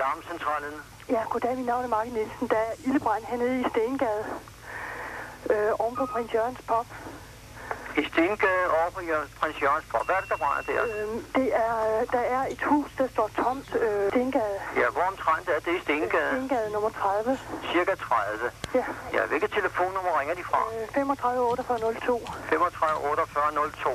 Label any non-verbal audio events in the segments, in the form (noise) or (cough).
Alarmcentralen. Ja, goddag, mit navn er Marke Nielsen. Der er ildebrand hernede i Stengade. Øh, oven på Prins Jørgens Pop. I Stengade over på Jørgens Prins Jørgens Pop. Hvad er det, der brænder der? Øh, det er, øh, der er et hus, der står tomt. Øh, Stengade. Ja, hvor omtrent er det i Stengade? Stengade nummer 30. Cirka 30. Ja. Ja, hvilket telefonnummer ringer de fra? Øh, 35 48 02. 35 48 02.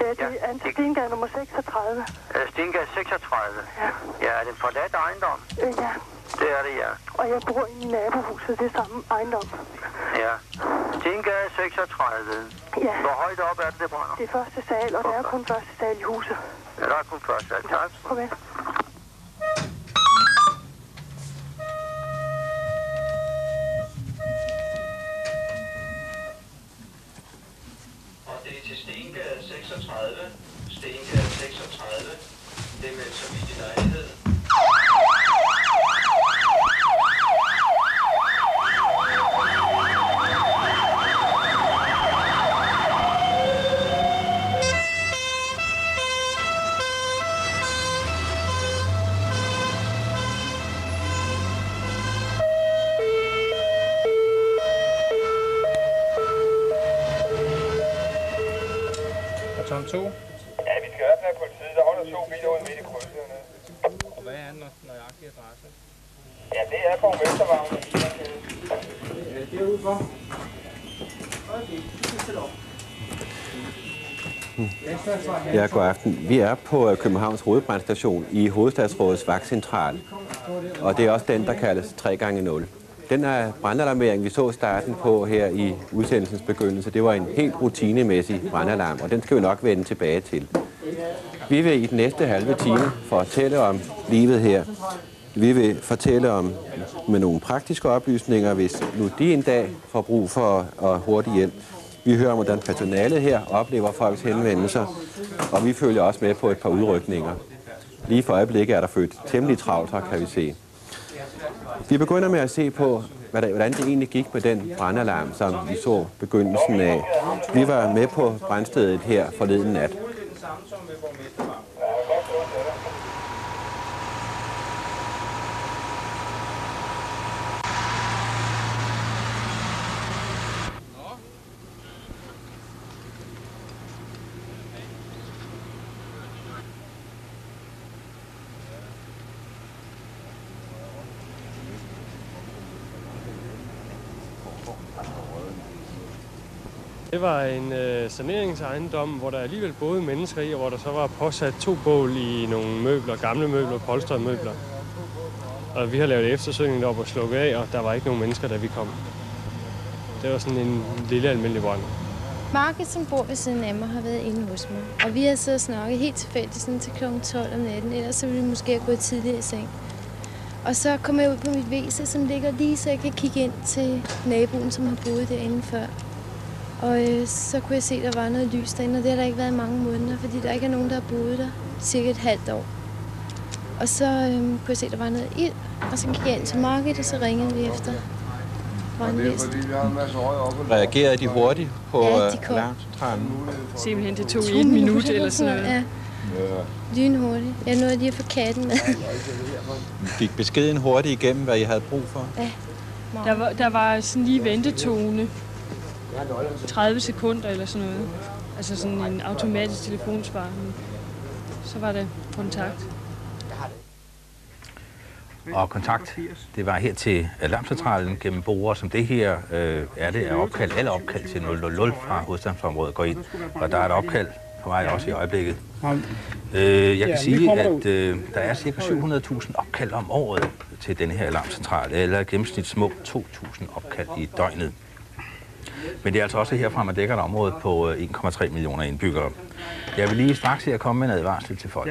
Ja, det Ja, er det- Stengade nummer 36. Øh, Stengade 36. Ja. Ja, er det en forladt ejendom? Øh, ja. Det er det, ja. Og jeg bor i nabohuset, det er samme ejendom. Ja. Stengade 36. Ja. Hvor højt op er det, det brænder? Det er første sal, og der er kun første sal i huset. Ja, der er kun først. Ja, tak. Og 36. Stengade 36. Det er med så vidt i lejlighed. Og Tom 2. Ja, vi skal i hvert fald have politiet. Der holder to biler ude midt i krydset hernede. Og hvad er den nøjagtige adresse? Ja, det er på Vestervagn. Ja, god aften. Vi er på øh, Københavns hovedbrandstation i Hovedstadsrådets vagtcentral. Og det er også den, der kaldes 3x0. Den er brandalarmering, vi så starten på her i udsendelsens begyndelse, det var en helt rutinemæssig brandalarm, og den skal vi nok vende tilbage til. Vi vil i den næste halve time fortælle om livet her. Vi vil fortælle om med nogle praktiske oplysninger, hvis nu de en dag får brug for uh, hurtig hjælp. Vi hører om, hvordan personalet her oplever folks henvendelser, og vi følger også med på et par udrykninger. Lige for øjeblikket er der født temmelig travlt her, kan vi se. Vi begynder med at se på, hvad der- hvordan det egentlig gik med den brandalarm, som vi så begyndelsen af. Vi var med på brandstedet her forleden nat. Det var en øh, saneringsejendom, hvor der alligevel boede mennesker i, og hvor der så var påsat to bål i nogle møbler, gamle møbler, polstrede møbler. Og vi har lavet eftersøgning deroppe og slukket af, og der var ikke nogen mennesker, da vi kom. Det var sådan en lille almindelig brand. Market, som bor ved siden af mig, har været inde hos mig. Og vi har siddet og snakket helt tilfældigt sådan til kl. 12 om natten. Ellers så ville vi måske have gået tidligere i seng. Og så kommer jeg ud på mit væse, som ligger lige så jeg kan kigge ind til naboen, som har boet derinde før. Og øh, så kunne jeg se, at der var noget lys derinde, og det har der ikke været i mange måneder, fordi der ikke er nogen, der har boet der cirka et halvt år. Og så øh, kunne jeg se, at der var noget ild, og så gik jeg ind til markedet, og så ringede vi efter en oppe. Reagerede de hurtigt på Ja, de øh, kom. alarmcentralen? Simpelthen, det tog To et minut minutter eller sådan noget. Ja, lynhurtigt. Jeg nåede lige at få katten med. Gik beskeden hurtigt igennem, hvad I havde brug for? Der var, der var sådan lige ventetone. 30 sekunder eller sådan noget. Altså sådan en automatisk telefonsvar. Så var det kontakt. Og kontakt, det var her til alarmcentralen gennem borger, som det her øh, er det er opkald. Alle opkald til 000 fra hovedstadsområdet går ind, og der er et opkald på vej også i øjeblikket. Øh, jeg kan sige, at øh, der er ca. 700.000 opkald om året til denne her alarmcentral, eller i gennemsnit små 2.000 opkald i døgnet. Men det er altså også herfra, man dækker et område på øh, 1,3 millioner indbyggere. Jeg vil lige straks her komme med en advarsel til folk.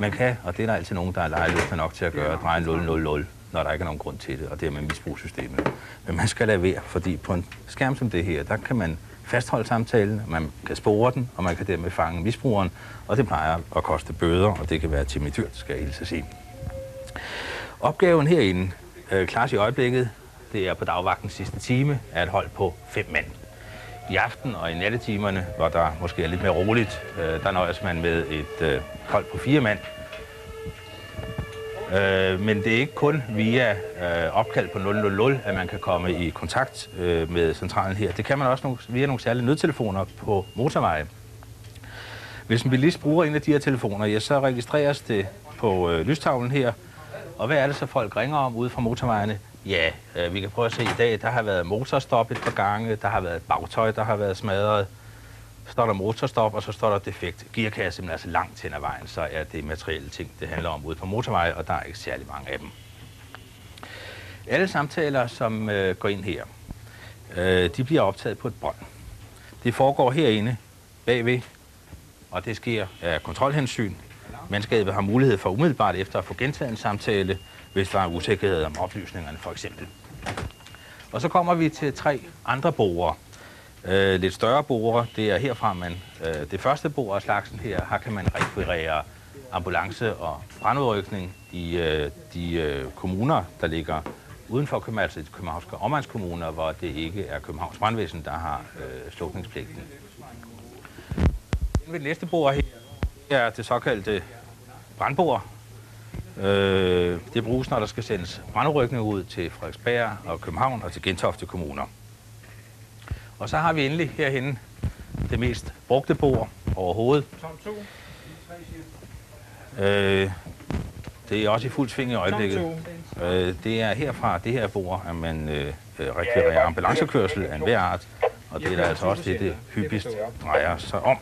Man kan, og det er der altid nogen, der er lejlighed nok til at gøre, dreje 000, når der ikke er nogen grund til det, og det er med misbrugssystemet. Men man skal lade være, fordi på en skærm som det her, der kan man fastholde samtalen, man kan spore den, og man kan dermed fange misbrugeren, og det plejer at koste bøder, og det kan være temmelig dyrt, skal jeg hilse at sige. Opgaven herinde øh, klares i øjeblikket. Det er på dagvagtens sidste time er et hold på fem mand. I aften og i nattetimerne, hvor der måske er lidt mere roligt, øh, der nøjes man med et øh, hold på fire mand. Øh, men det er ikke kun via øh, opkald på 000, at man kan komme i kontakt øh, med centralen her. Det kan man også nogle, via nogle særlige nødtelefoner på motorveje. Hvis en bilist bruger en af de her telefoner, ja, så registreres det på øh, lystavlen her. Og hvad er det så, folk ringer om ude fra motorvejene? Ja, øh, vi kan prøve at se i dag, der har været motorstop et par gange, der har været bagtøj, der har været smadret. Så står der motorstop, og så står der defekt gearkasse, men altså langt hen ad vejen, så er det materielle ting, det handler om ude på motorveje, og der er ikke særlig mange af dem. Alle samtaler, som øh, går ind her, øh, de bliver optaget på et bånd. Det foregår herinde bagved, og det sker af kontrolhensyn. Mandskabet har mulighed for umiddelbart efter at få gentaget en samtale, hvis der er usikkerhed om oplysningerne for eksempel. Og så kommer vi til tre andre borer. Øh, lidt større borer, det er herfra, man, øh, det første bord af slagsen her, her kan man rekvirere ambulance og brandudrykning i øh, de øh, kommuner, der ligger uden for København, altså de københavnske omegnskommuner, hvor det ikke er Københavns brandvæsen, der har øh, slukningspligten. Ved det næste bord her er det såkaldte brandbord. Øh, det bruges, når der skal sendes brandrykning ud til Frederiksberg og København og til Gentofte kommuner. Og så har vi endelig herhenne det mest brugte bord overhovedet. Øh, det er også i fuld sving i øjeblikket. Øh, det er herfra, det her bord, at man øh, rekvirerer ambulancekørsel af enhver art. Og det er der altså også det, det hyppigst drejer sig om.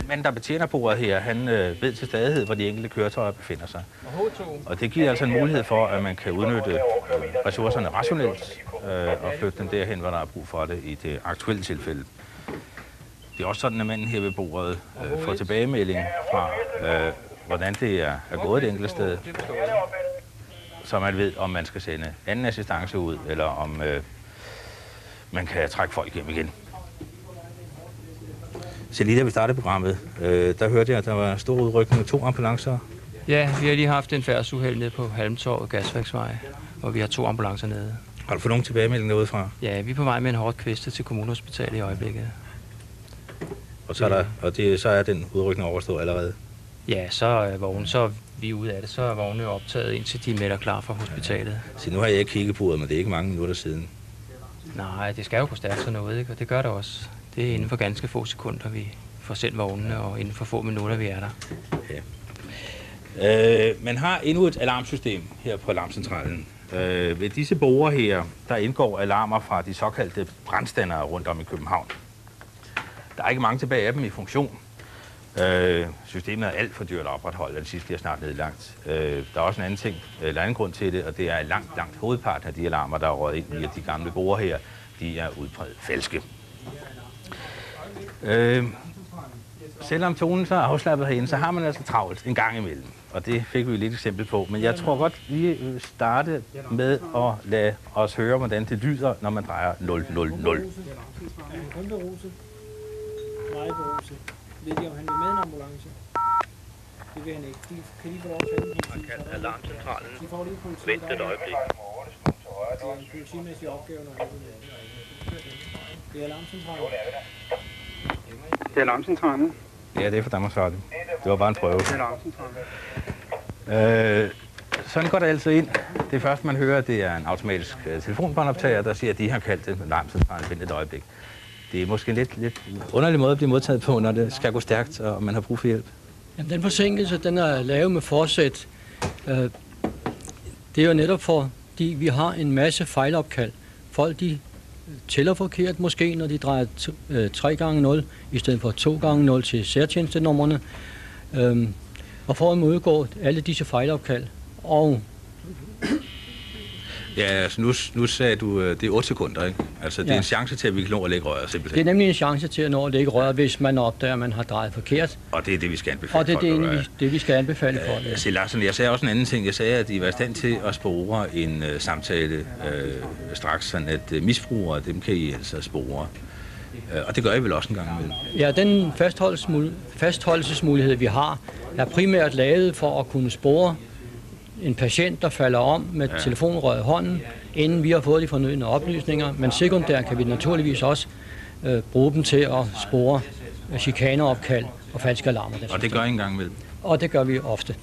Den mand, der betjener bordet her, han øh, ved til stadighed, hvor de enkelte køretøjer befinder sig. Og det giver altså en mulighed for, at man kan udnytte øh, ressourcerne rationelt øh, og flytte dem derhen, hvor der er brug for det i det aktuelle tilfælde. Det er også sådan, at manden her ved bordet øh, får tilbagemelding fra, øh, hvordan det er, er gået et enkelt sted, så man ved, om man skal sende anden assistance ud, eller om øh, man kan trække folk hjem igen. Så lige da vi startede programmet, øh, der hørte jeg, at der var stor udrykning med to ambulancer. Ja, vi har lige haft en færdsuheld nede på Halmtorv Gasværksvej, hvor vi har to ambulancer nede. Har du fået nogen tilbagemeldinger udefra? Ja, vi er på vej med en hårdt kvæstet til kommunhospitalet i øjeblikket. Og så er, der, og det, så er den udrykning overstået allerede? Ja, så er vognen, så er vi ude af det. Så er vognene optaget, indtil de er med og klar fra hospitalet. Så nu har jeg ikke kigget på det, men det er ikke mange minutter siden. Nej, det skal jo gå stærkt sådan noget, ikke? og det gør det også. Det er inden for ganske få sekunder, vi får sendt vognene, og inden for få minutter, vi er der. Ja. Øh, man har endnu et alarmsystem her på alarmcentralen. Øh, ved disse borer her, der indgår alarmer fra de såkaldte brandstandere rundt om i København. Der er ikke mange tilbage af dem i funktion. Øh, systemet er alt for dyrt at opretholde, og det sidste bliver snart nedlagt. Øh, der er også en anden ting, øh, eller anden grund til det, og det er langt, langt hovedparten af de alarmer, der er røget ind via de gamle borer her, de er udpræget falske. Øh, selvom tonen så er afslappet herinde, så har man altså travlt en gang imellem. Og det fik vi lidt eksempel på. Men jeg tror godt, vi vil starte med at lade os høre, hvordan det lyder, når man drejer 000. Kun beruse. Meget beruse. Ved de, om han vil med en ambulance? Det vil han ikke. De, kan de få lov at tage en politi? Alarmcentralen. De får lige politi. Vent et øjeblik. Det er en politimæssig opgave, når det er alarmcentralen. Det er alarmcentralen. Ja, det er for Danmarks Radio. Det var bare en prøve. Det er. Øh, sådan går det altså ind. Det første, man hører, det er en automatisk øh, telefonbåndoptager, der siger, at de har kaldt det alarmcentralen. Vent et øjeblik. Det er måske en lidt, lidt underlig måde at blive modtaget på, når det skal gå stærkt, og man har brug for hjælp. Jamen, den forsinkelse, den er lavet med forsæt. Øh, det er jo netop fordi, vi har en masse fejlopkald. Folk, de tæller forkert måske, når de drejer 3 øh, gange 0 i stedet for 2 gange 0 til særtjenestenummerne. Øhm, og for at modgå alle disse fejlopkald. Og Ja, altså nu, nu sagde du, øh, det er 8 sekunder, ikke? Altså, det er Ja. en chance til, at vi kan nå at lægge røret, det simpelthen. er nemlig en chance til at nå at lægge rør, hvis man opdager, at man har drejet forkert. Og det er det, vi skal anbefale Og det er folk det, vi, det vi skal anbefale for det. Se Larsen, jeg sagde også en anden ting. Jeg sagde, at I var i stand til at spore en øh, samtale øh, straks, sådan at øh, misbrugere, dem kan I altså spore. Øh, og det gør I vel også en gang imellem. Ja, den fastholdelsesmul- fastholdelsesmulighed, vi har, er primært lavet for at kunne spore en patient, der falder om med Ja. telefonrøret i hånden, inden vi har fået de fornødne oplysninger. Men sekundært kan vi naturligvis også øh, bruge dem til at spore chikaneopkald og falske alarmer. den Og det gør I en gang imellem. Og det gør vi ofte.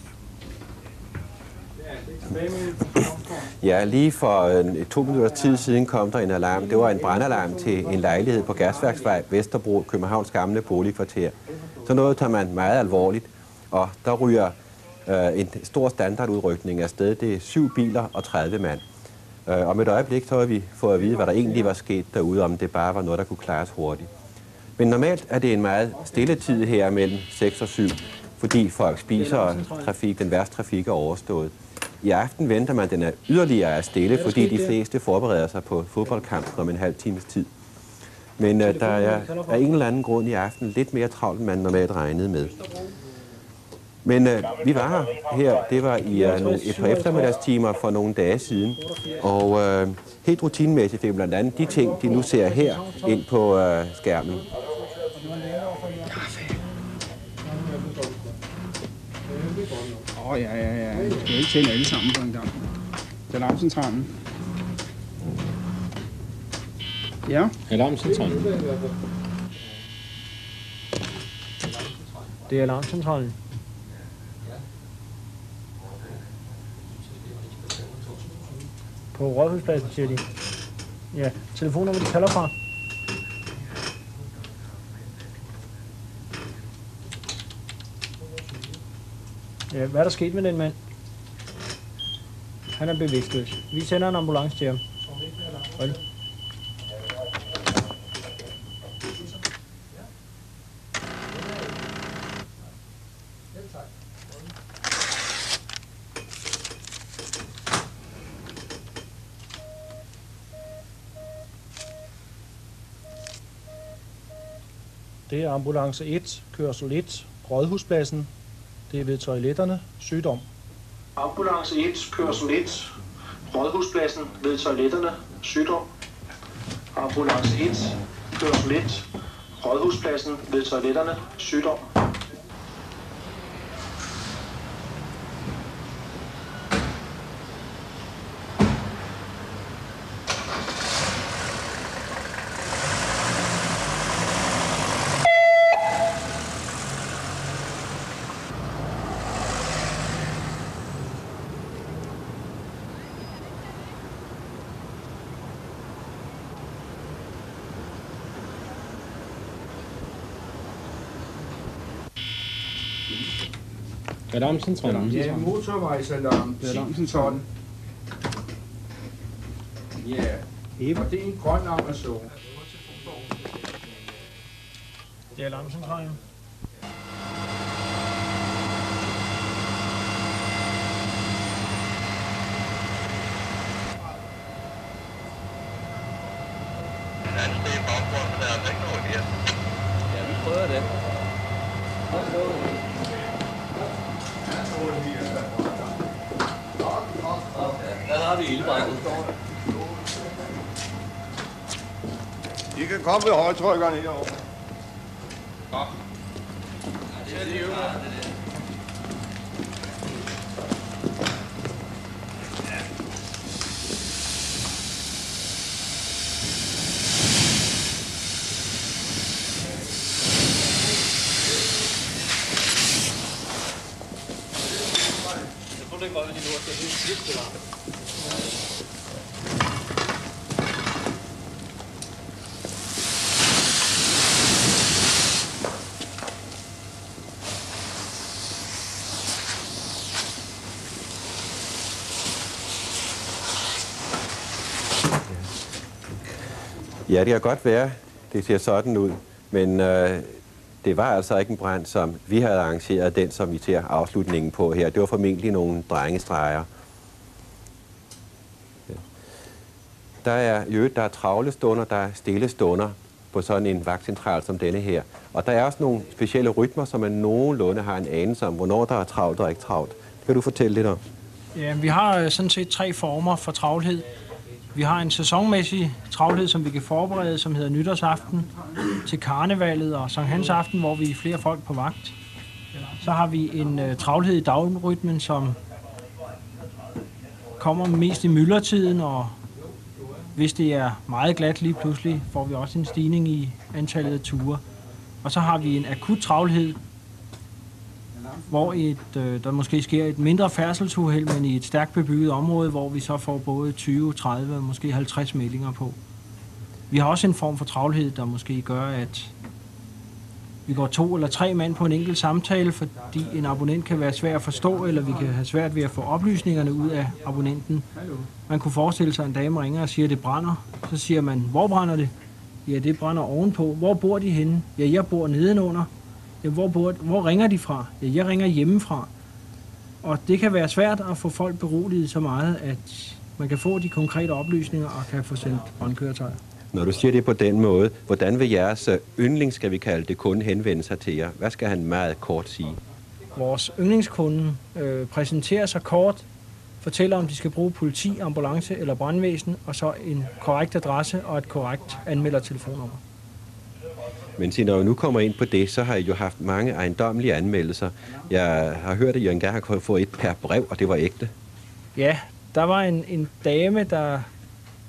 Ja, lige for øh, to minutter tid siden kom der en alarm. Det var en brandalarm til en lejlighed på Gasværksvej, Vesterbro, Københavns gamle boligkvarter. Så noget tager man meget alvorligt, og der ryger øh, en stor standardudrykning afsted. Det er syv biler og 30 mand. Øh, om et øjeblik så har vi fået at vide, hvad der egentlig var sket derude, om det bare var noget, der kunne klares hurtigt. Men normalt er det en meget stille tid her mellem 6 og 7, fordi folk spiser, og trafik, den værste trafik er overstået. I aften venter man, den er yderligere er stille, fordi de fleste forbereder sig på fodboldkampen om en halv times tid. Men uh, der er af en eller anden grund i aften lidt mere travlt, end man normalt regnede med. Men uh, vi var her, her det var i uh, nogle, et par eftermiddagstimer for nogle dage siden, og uh, helt rutinemæssigt fik vi blandt andet de ting, de nu ser her ind på uh, skærmen. Åh, oh, ja, ja, ja. Du skal ikke tænde alle sammen på en gang. Det er alarmcentralen. Ja. Alarmcentralen. Det er alarmcentralen. På Rådhuspladsen, siger de. Ja, telefonnummer, de kalder fra. Ja, hvad er der sket med den mand? Han er bevidstløs. Vi sender en ambulance til ham. Hold. Det er ambulance 1, kørsel 1, Rådhuspladsen. Det er ved toiletterne, sygdom. Ambulance 1, kørsel 1, Rådhuspladsen ved toiletterne, sygdom. Ambulance 1, kørsel 1, Rådhuspladsen ved toiletterne, sygdom. Alarmcentralen. Ja, motorvejsalarm. Det er alarmcentralen. Ja. Og det er en grøn amazon. Det er alarmcentralen. I kan komme ved højtrykkerne herovre. Det er de øvrige. Jeg tror, det er godt, at de nu skal helt Ja, det kan godt være, det ser sådan ud, men øh, det var altså ikke en brand, som vi havde arrangeret, den som vi ser afslutningen på her. Det var formentlig nogle drengestreger. Ja. Der er jo der er travle stunder, der er stille stunder på sådan en vagtcentral som denne her. Og der er også nogle specielle rytmer, som man nogenlunde har en anelse om, hvornår der er travlt og ikke travlt. Det kan du fortælle lidt om? Ja, vi har øh, sådan set tre former for travlhed. Vi har en sæsonmæssig travlhed, som vi kan forberede, som hedder nytårsaften, til karnevalet og Sankt Hans aften, hvor vi er flere folk på vagt. Så har vi en øh, travlhed i dagrytmen, som kommer mest i myldretiden, og hvis det er meget glat lige pludselig, får vi også en stigning i antallet af ture. Og så har vi en akut travlhed, hvor et, øh, der måske sker et mindre færdselsuheld, men i et stærkt bebygget område, hvor vi så får både 20, 30 og måske 50 meldinger på. Vi har også en form for travlhed, der måske gør, at vi går to eller tre mand på en enkelt samtale, fordi en abonnent kan være svær at forstå, eller vi kan have svært ved at få oplysningerne ud af abonnenten. Man kunne forestille sig, at en dame ringer og siger, at det brænder. Så siger man, hvor brænder det? Ja, det brænder ovenpå. Hvor bor de henne? Ja, jeg bor nedenunder. Ja, hvor, bor, hvor ringer de fra? Ja, jeg ringer hjemmefra. Og det kan være svært at få folk beroliget så meget, at man kan få de konkrete oplysninger og kan få sendt brandkøretøjer. Når du siger det på den måde, hvordan vil jeres øh, yndling, skal vi kalde det, kunde henvende sig til jer? Hvad skal han meget kort sige? Vores yndlingskunde øh, præsenterer sig kort, fortæller om de skal bruge politi, ambulance eller brandvæsen, og så en korrekt adresse og et korrekt anmeldertelefonnummer. Men se, når vi nu kommer ind på det, så har I jo haft mange ejendommelige anmeldelser. Jeg har hørt, at Jørgen engang har fået få et per brev, og det var ægte. Ja, der var en, en dame, der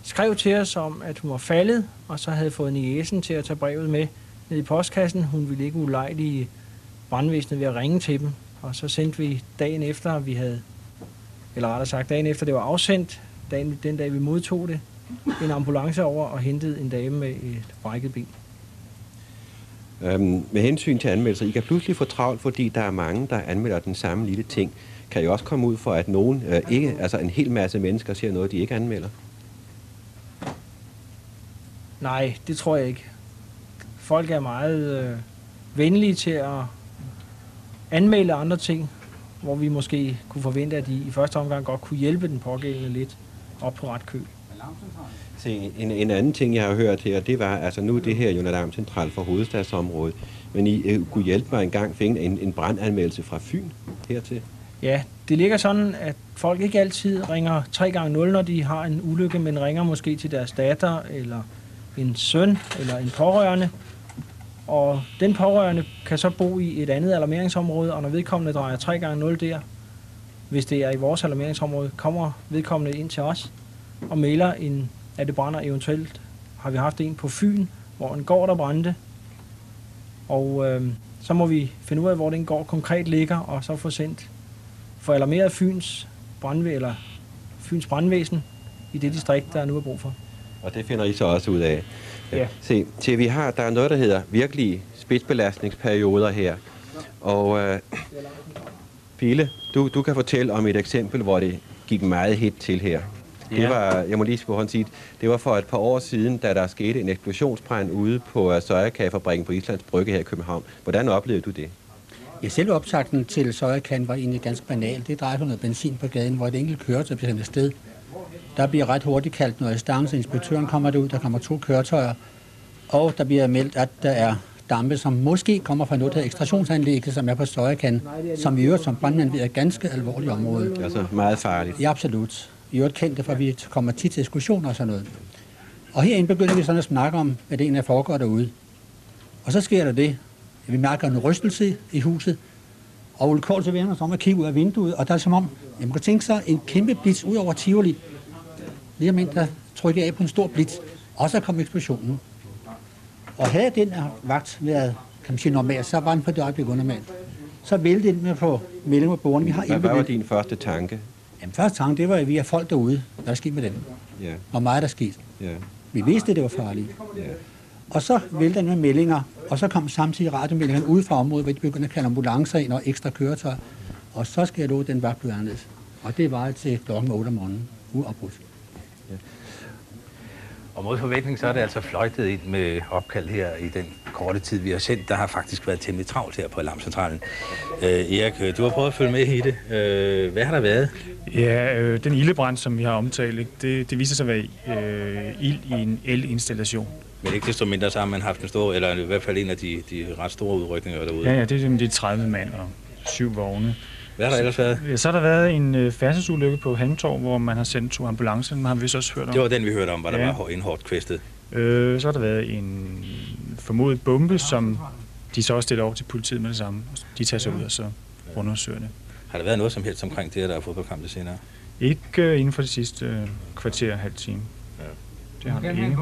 skrev til os om, at hun var faldet, og så havde fået niesen til at tage brevet med ned i postkassen. Hun ville ikke ulejlige brandvæsenet ved at ringe til dem. Og så sendte vi dagen efter, vi havde, eller rettere sagt dagen efter det var afsendt, dagen, den dag vi modtog det, en ambulance over og hentede en dame med et brækket ben. Øhm, med hensyn til anmeldelser, I kan pludselig få travlt, fordi der er mange, der anmelder den samme lille ting. Kan I også komme ud for, at nogen, øh, ikke, altså en hel masse mennesker ser noget, de ikke anmelder? Nej, det tror jeg ikke. Folk er meget øh, venlige til at anmelde andre ting, hvor vi måske kunne forvente, at de i første omgang godt kunne hjælpe den pågældende lidt op på ret køl. Se, en, en anden ting, jeg har hørt her, det var, altså nu er det her jo en alarmcentral for hovedstadsområdet, men I øh, kunne hjælpe mig en gang finde en, en brandanmeldelse fra Fyn hertil. Ja, det ligger sådan, at folk ikke altid ringer 3 gange 0 når de har en ulykke, men ringer måske til deres datter, eller en søn, eller en pårørende. Og den pårørende kan så bo i et andet alarmeringsområde, og når vedkommende drejer 3 gange 0 der, hvis det er i vores alarmeringsområde, kommer vedkommende ind til os og melder en, at det brænder eventuelt. Har vi haft en på Fyn, hvor en gård der brændte, og øh, så må vi finde ud af, hvor den gård konkret ligger, og så få sendt for alarmeret Fyns, brandvæ, eller Fyns brandvæsen i det distrikt, der nu er brug for. Og det finder I så også ud af. Ja. Se, til vi har, der er noget, der hedder virkelige spidsbelastningsperioder her. Og øh, Pile, du, du kan fortælle om et eksempel, hvor det gik meget hit til her. Det Ja. var, jeg må lige på hånd sige, det var for et par år siden, da der skete en eksplosionsbrand ude på uh, Søjakagefabrikken på Islands Brygge her i København. Hvordan oplevede du det? Ja, selve optakten til Søjerkan var egentlig ganske banal. Det drejer sig noget benzin på gaden, hvor et enkelt køretøj bliver sendt afsted. Der bliver ret hurtigt kaldt noget stance. Inspektøren kommer derud, der kommer to køretøjer. Og der bliver meldt, at der er dampe, som måske kommer fra noget af ekstraktionsanlægget, som er på Søjerkan, som vi i øvrigt som brandmænd ved er ganske alvorligt område. Altså meget farligt. Ja, absolut. I øvrigt kendte, for vi kommer tit til diskussioner og sådan noget. Og herinde begynder vi sådan at snakke om, hvad det egentlig foregår derude. Og så sker der det, at vi mærker en rystelse i huset, og Ole Kål så vender sig om at kigge ud af vinduet, og der er som om, jeg man kan tænke sig en kæmpe blitz ud over Tivoli. Lige om der trykker af på en stor blitz, og så kom eksplosionen. Og havde den her vagt været, kan man sige, normal, så var den på det øjeblik unormal. Så væltede den med på melding med bordene. Vi har Hvad, var din første tanke? Jamen, første tanke, det var, at vi er folk derude. Hvad er der sket med dem? Ja, Hvor meget er der sket? ja, Vi vidste, at det var farligt. ja. Og så vælter med meldinger, og så kom samtidig radiomeldingerne ud fra området, hvor de begyndte at kalde ambulancer ind og ekstra køretøjer. Og så skal jeg love, at den vagt blev anderledes. Og det var til klokken 8 om morgenen, uafbrudt. Og mod forventning, så er det altså fløjtet ind med opkald her i den korte tid, vi har sendt. Der har faktisk været temmelig travlt her på Alarmcentralen. Øh, Erik, du har prøvet at følge med i det. Øh, hvad har der været? Ja, øh, den ildebrand, som vi har omtalt, ikke, det, det viser sig at være øh, ild i en elinstallation. Men ikke desto mindre, så har man haft en stor, eller i hvert fald en af de, de ret store udrykninger derude. Ja, ja, det er, det er 30 mand og syv vogne. Hvad har der ellers været? Ja, Så har der været en øh, færdselsulykke på Halmtorv, hvor man har sendt to ambulancer. Den har vi også hørt om. Det var den, vi hørte om, hvor der Ja. var hår- en hårdt kvæstet. Øh, så har der været en formodet bombe, som de så også stiller over til politiet med det samme. De tager sig ud og så undersøger det. Har der været noget som helst omkring det, her, der er fodboldkamp det senere? Ikke øh, inden for de sidste øh, kvarter og halv time. Ja. Det har der ikke.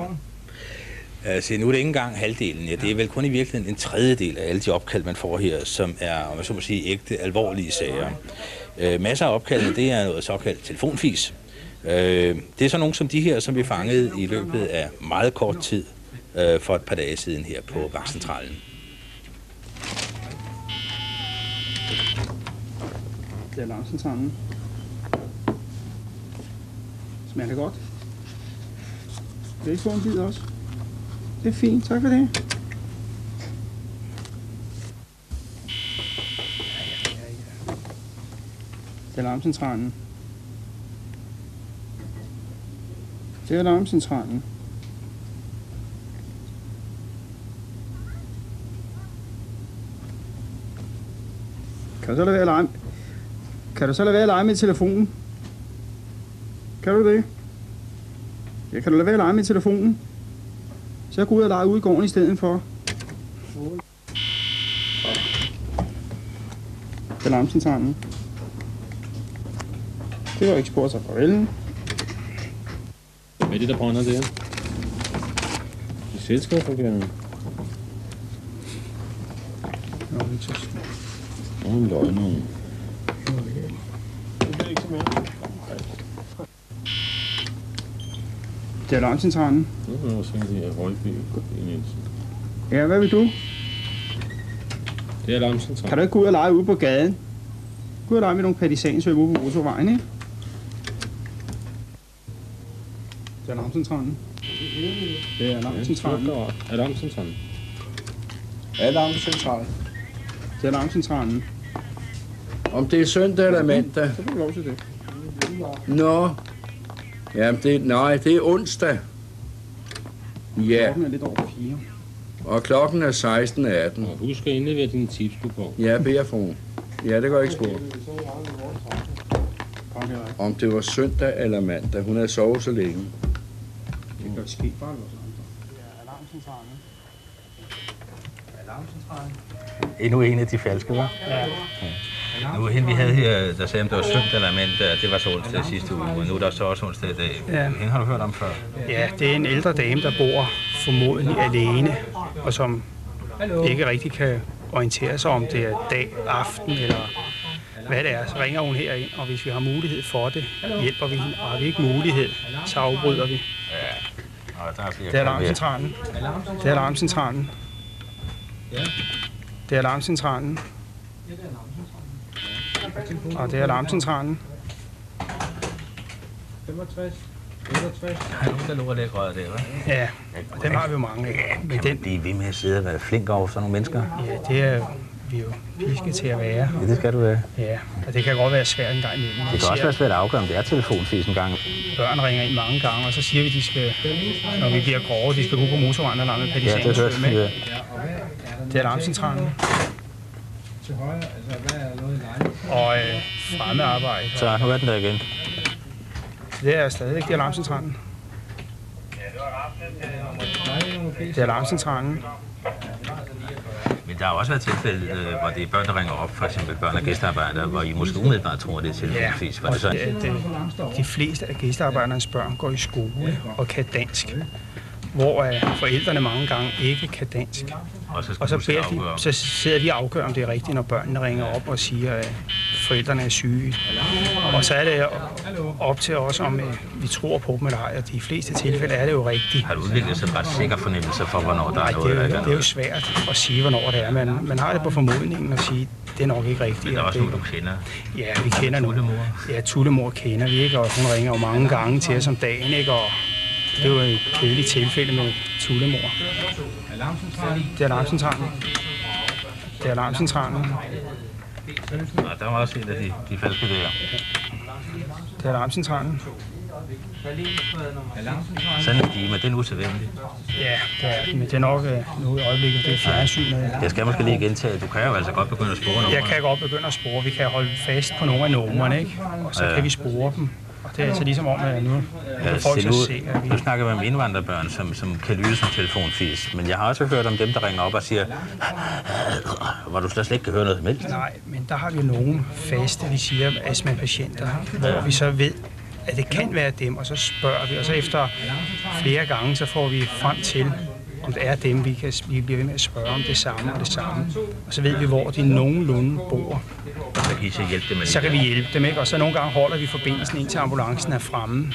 Altså, nu er det ikke engang halvdelen. Ja, det er vel kun i virkeligheden en tredjedel af alle de opkald, man får her, som er, om jeg så må sige, ægte, alvorlige sager. Øh, masser af opkaldene, det er noget såkaldt telefonfis. Øh, det er så nogle som de her, som vi fangede i løbet af meget kort tid øh, for et par dage siden her på vagtcentralen. Bliver langsomt alarmcentralen. Smager det godt? Vil I ikke få en bid også? Det er fint, tak for det. Det er alarmcentralen. Det er alarmcentralen. Kan du så lade være at? Kan du så lade være at lege med telefonen? Kan du det? Ja, kan du lade være at lege med telefonen? Så jeg går ud og lege ude i gården i stedet for. Alarmcentralen. Det var ikke spurgt sig farvel. Hvad er det, der brænder der? Det er selskabsopgaven. Nå, ikke så Åh, en løgner. Det er alarmcentralen. Nu er der også en her Røgby Nielsen. Ja, hvad vil du? Det er alarmcentralen. Kan du ikke gå ud og lege ude på gaden? Gå ud og lege med nogle partisansøb ude på motorvejen, ikke? Det er alarmcentralen. Det er alarmcentralen. Alarmcentralen. Alarmcentralen. Det er alarmcentralen. Om det er søndag eller mandag? Så får du lov til det. Nå. Jamen, det, nej, det er onsdag. Ja, Klokken er lidt over fire. og klokken er 16.18. Og husk at indlevere dine tipskupon. Ja, beder fru. Ja, det går ikke spurgt. Om det var søndag eller mandag. Hun havde sovet så længe. Det kan ske bare andre. Det er alarmcentralen. Alarmcentralen. Endnu en af de falske, var? Ja. Nu hende vi havde her, der sagde, om det var søndag eller mandag, det var så onsdag sidste uge, og nu er der så også onsdag i dag. Ja. Hende har du hørt om før? Ja, det er en ældre dame, der bor formodentlig alene, og som ikke rigtig kan orientere sig om det er dag, aften eller hvad det er. Så ringer hun herind, og hvis vi har mulighed for det, hjælper vi hende. Og har vi ikke mulighed, så afbryder vi. Ja. Og der er Det er alarmcentralen. Det er alarmcentralen. Det er alarmcentralen. Og det er alarmcentralen. 65. 68. Har du der lå og lægge røret der, hva'? Ja, og dem har vi jo mange af. Men man blive ved med at sidde og være flink over sådan nogle mennesker? Ja, det er vi jo pisket til at være. Ja, det skal du være. Ja, og det kan godt være svært en gang imellem. Det kan også være svært at afgøre, om det er telefonfis en gang. Børn ringer ind mange gange, og så siger vi, at de skal, når vi bliver grove, de skal gå på motorvejen og lade med Ja, det hørte vi. Det er alarmcentralen. Til højre, altså hvad er noget i lejligheden? Og øh, fremmearbejde. Så nu er den der igen. Det er stadigvæk det er alarmcentralen. Det er alarmcentralen. Men der har også været tilfælde, øh, hvor det er børn, der ringer op, for eksempel børn og gæstearbejdere, hvor I måske umiddelbart tror, det er telefonfis. Var det og sådan? det, det, de fleste af gæstearbejdernes børn går i skole og kan dansk, hvor øh, forældrene mange gange ikke kan dansk. Og så, Og så, beder de, så sidder de og afgør, om det er rigtigt, når børnene ringer op og siger, at forældrene er syge. Og så er det op til os, om øh, vi tror på dem eller ej, og de fleste tilfælde er det jo rigtigt. Har du udviklet sig ret sikker fornemmelse for, hvornår der Nej, er det noget, er, der jo, er det er jo svært at sige, hvornår det er. Man, man har det på formodningen at sige, det er nok ikke rigtigt. Men der er og også det, nogen, du kender. Ja, vi kender nu. Tullemor. Ja, Tullemor kender vi, ikke? Og hun ringer jo mange gange til os om dagen, ikke? Og det jo et kedeligt tilfælde med Tullemor. Det er alarmcentralen. Det er alarmcentralen. Og der var også en af de, de falske der. Det er alarmcentralen. Sådan er de, men det er usædvanligt. Ja, det er, men det er nok øh, nu i øjeblikket, det er fjernsynet. Jeg skal måske lige gentage, du kan jo altså godt begynde at spore nogle. Jeg kan godt begynde at spore. Vi kan holde fast på nogle af numrene, ikke? Og så Ja. kan vi spore dem. Det er altså ligesom om, at nu Ja, kan folk nu, se, at vi... nu snakker vi om indvandrerbørn, som, som kan lyde som telefonfis. Men jeg har også hørt om dem, der ringer op og siger, hvor du slet ikke kan høre noget som helst. Nej, men der har vi nogle faste, vi siger, astmapatienter, hvor vi så ved, at det kan være dem, og så spørger vi, og så efter flere gange, så får vi frem til, om det er dem, vi, kan, vi bliver ved med at spørge om det samme og det samme. Og så ved vi, hvor de nogenlunde bor. Og så kan I så hjælpe dem Så kan vi der. hjælpe dem, ikke? Og så nogle gange holder vi forbindelsen indtil ambulancen er fremme.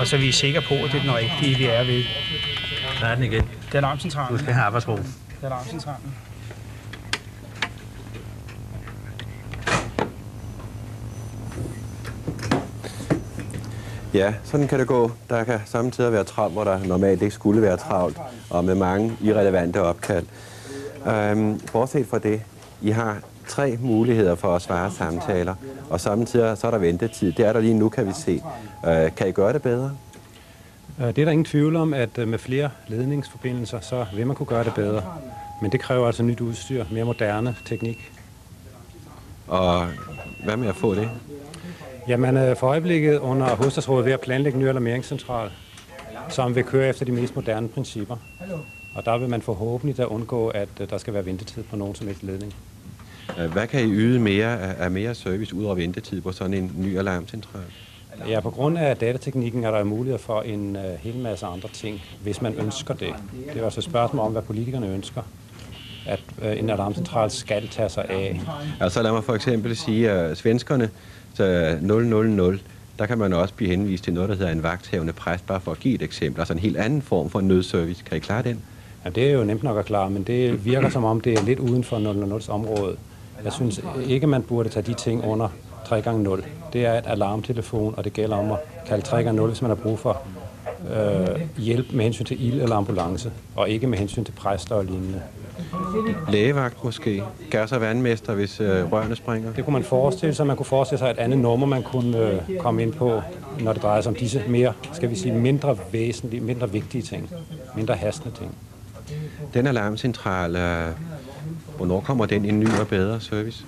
Og så er vi sikre på, at det er den rigtige, vi er ved. Der er den igen. Det er alarmcentralen. Du skal have arbejdsro. Det er alarmcentralen. Ja, sådan kan det gå. Der kan samtidig være travlt, hvor der normalt ikke skulle være travlt, og med mange irrelevante opkald. Øhm, bortset fra det, I har tre muligheder for at svare samtaler, og samtidig så er der ventetid. Det er der lige nu, kan vi se. Øh, kan I gøre det bedre? Øh, Det er der ingen tvivl om, at øh, med flere ledningsforbindelser, så vil man kunne gøre det bedre. Men det kræver altså nyt udstyr, mere moderne teknik. Og hvad med at få det? Jamen, øh, for øjeblikket under hovedstadsrådet ved at planlægge en ny alarmeringscentral, som vil køre efter de mest moderne principper. Og der vil man forhåbentlig da undgå, at øh, der skal være ventetid på nogen som helst ledning. Øh, Hvad kan I yde mere af, mere service ud over ventetid på sådan en ny alarmcentral? Ja, på grund af datateknikken er der mulighed for en øh, hel masse andre ting, hvis man ønsker det. Det er også et spørgsmål om, hvad politikerne ønsker, at øh, en alarmcentral skal tage sig af. Altså lad mig for eksempel sige, at svenskerne, så øh, 000, der kan man også blive henvist til noget, der hedder en vagthavende præst, bare for at give et eksempel. Altså en helt anden form for nødservice. Kan I klare den? Ja, det er jo nemt nok at klare, men det virker som om, det er lidt uden for 000's område. Jeg synes ikke, man burde tage de ting under 3x0. Det er et alarmtelefon, og det gælder om at kalde 3x0, hvis man har brug for øh, hjælp med hensyn til ild eller ambulance, og ikke med hensyn til præster og lignende. Lægevagt måske? Gas- og vandmester, hvis øh, rørene springer? Det kunne man forestille sig. Man kunne forestille sig et andet nummer, man kunne øh, komme ind på, når det drejer sig om disse mere, skal vi sige, mindre væsentlige, mindre vigtige ting. Mindre hastende ting. Den alarmcentral, øh, hvornår kommer den en ny og bedre service?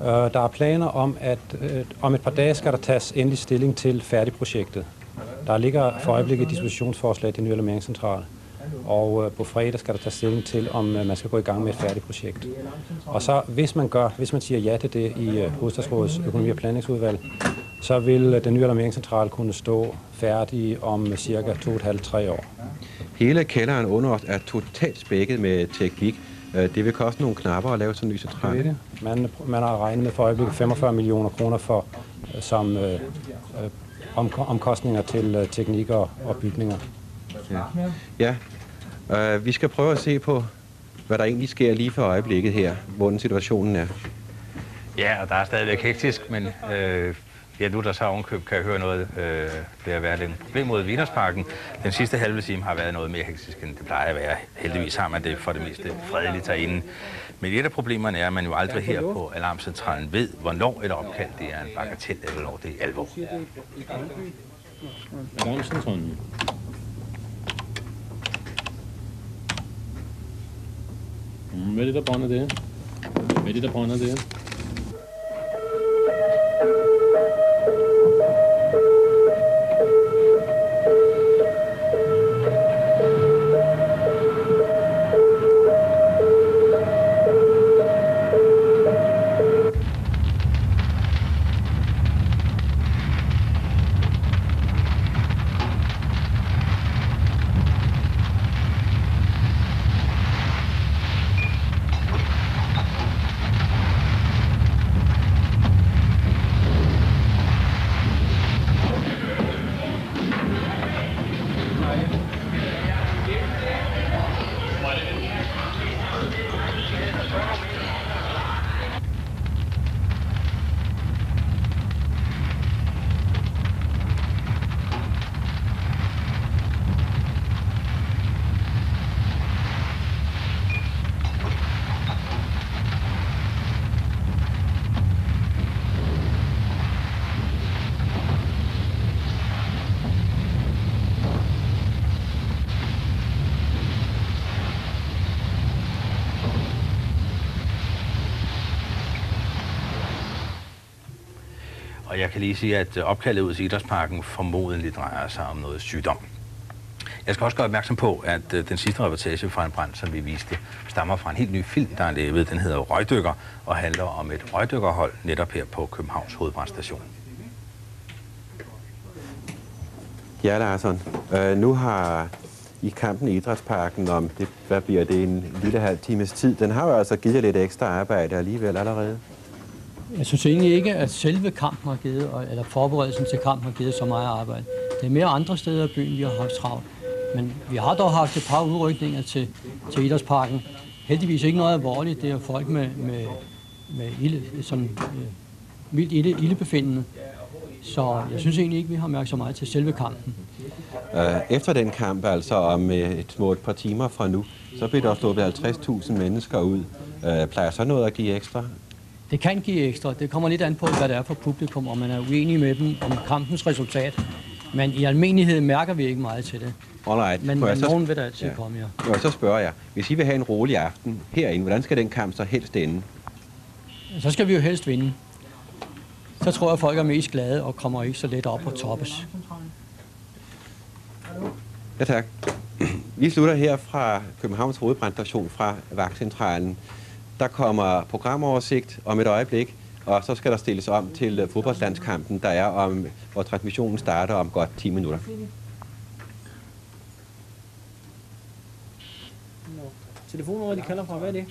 Øh, der er planer om, at øh, om et par dage skal der tages endelig stilling til færdigprojektet. Der ligger for øjeblikket et dispositionsforslag til en ny alarmeringscentral. Og øh, på fredag skal der tages stilling til, om øh, man skal gå i gang med et færdigt projekt. Og så, hvis man gør, hvis man siger ja til det i øh, Hovedstadsrådets økonomi- og planlægningsudvalg, så vil den nye alarmeringscentral kunne stå færdig om cirka 2,5-3 år. Hele kælderen under os er totalt spækket med teknik. Det vil koste nogle knapper at lave sådan en ny Det central. ved det. Man, man har regnet med for øjeblikket 45 millioner kroner for, som øh, omko- omkostninger til teknik og, og bygninger. Ja. ja. Øh, vi skal prøve at se på, hvad der egentlig sker lige for øjeblikket her, hvordan situationen er. Ja, og der er stadigvæk hektisk, men øh, ja, nu der så ovenkøb kan jeg høre noget øh, ved at være lidt problem mod Vinersparken. Den sidste halve time har været noget mere hektisk, end det plejer at være. Heldigvis har man det for det meste fredeligt derinde. Men et af problemerne er, at man jo aldrig her på Alarmcentralen ved, hvornår et opkald det er en bagatel, eller hvornår det er alvor. Alarmcentralen. Mm, Hvad er det, der brænder der? Hvad er det, Og jeg kan lige sige, at øh, opkaldet ud til Idrætsparken formodentlig drejer sig om noget sygdom. Jeg skal også gøre opmærksom på, at øh, den sidste reportage fra en brand, som vi viste, stammer fra en helt ny film, der er lavet. Den hedder Røgdykker og handler om et røgdykkerhold netop her på Københavns Hovedbrandstation. Ja, Larsson. Øh, nu har i kampen i Idrætsparken om, det, hvad bliver det, en lille halv times tid. Den har jo altså givet lidt ekstra arbejde alligevel allerede. Jeg synes egentlig ikke, at selve kampen har givet, eller forberedelsen til kampen har givet så meget arbejde. Det er mere andre steder i byen, vi har haft travlt. Men vi har dog haft et par udrykninger til, til Idrætsparken. Heldigvis ikke noget alvorligt. Det er folk med, med, med ilde, sådan, øh, vildt ilde, ildebefindende. Så jeg synes egentlig ikke, vi har mærket så meget til selve kampen. Øh, efter den kamp, altså om øh, et små et par timer fra nu, så blev der sluppet 50.000 mennesker ud. Øh, plejer så noget at give ekstra? Det kan give ekstra. Det kommer lidt an på, hvad det er for publikum, og man er uenig med dem om kampens resultat. Men i almindelighed mærker vi ikke meget til det. Alright. Men, jeg men så- nogen vil da altid ja. komme, ja. Må jeg så spørge jer, hvis I vil have en rolig aften herinde, hvordan skal den kamp så helst ende? Så skal vi jo helst vinde. Så tror jeg, at folk er mest glade og kommer ikke så let op på toppes. Ja, tak. (clears throat) Vi slutter her fra Københavns hovedbrandstation fra Vagtcentralen. Der kommer programoversigt om et øjeblik, og så skal der stilles om til øh, fodboldlandskampen, der er om, hvor transmissionen starter om godt 10 minutter. Telefonnummer, de kalder fra, hvad er det?